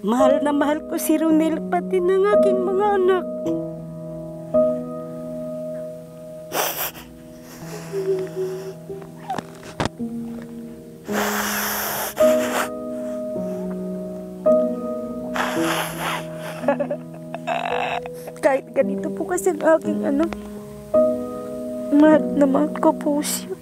mahal na mahal ko si Ronel pati ng aking mga anak. Kahit ganito po kasi ang aking anak. Mahal na mahal ko po siya.